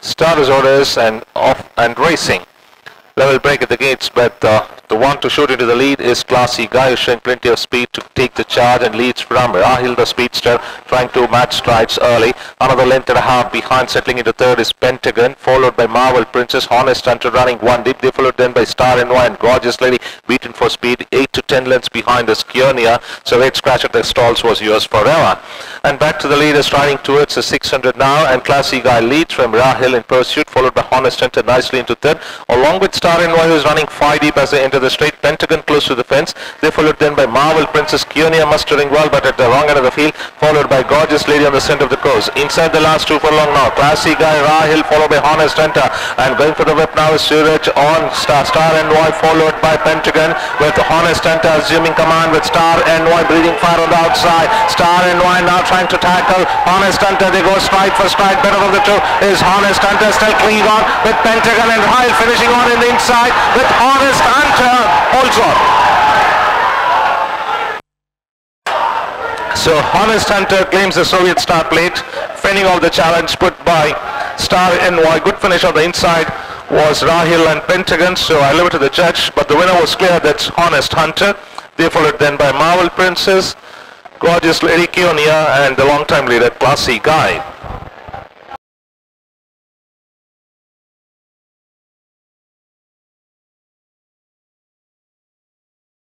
Start his orders and off and racing. Level break at the gates, but uh, the one to shoot into the lead is Classy Guy, who's showing plenty of speed to take the charge and leads from Rahil, the speedster, trying to match strides early. Another length and a half behind, settling into third is Pentagon, followed by Marvel Princess, Honest Hunter running one deep. They followed then by Star and Gorgeous Lady, beaten for speed, 8 to 10 lengths behind is Kionia. So Red Scratch at the stalls was yours forever. And back to the leader, striding towards the 600 now, and Classy Guy leads from Rahil in pursuit, followed by Honest Hunter nicely into third, along with Star NY, who is running 5 deep as they enter the straight. Pentagon close to the fence. They followed then by Marvel Princess Kionia mustering well, but at the wrong end of the field, followed by Gorgeous Lady on the center of the course. Inside the last two furlong now. Classy Guy Rahil followed by Honest Hunter, and going for the whip now is Suraj on Star Star NY, followed by Pentagon with Honest Hunter assuming command with Star NY breathing fire on the outside. Star NY now trying to tackle Honest Hunter. They go stride for stride. Better of the two is Honest Hunter still clinging on with Pentagon and Rahil finishing on in the inside with Honest Holds. So Honest Hunter claims the Soviet star plate, fending off the challenge put by Star NY. Good finish on the inside was Rahil and Pentagon, so I leave it to the judge, but the winner was clear, that's Honest Hunter. They followed then by Marvel Princess, Gorgeous Lady Kionia, and the long-time leader, Classy Guy.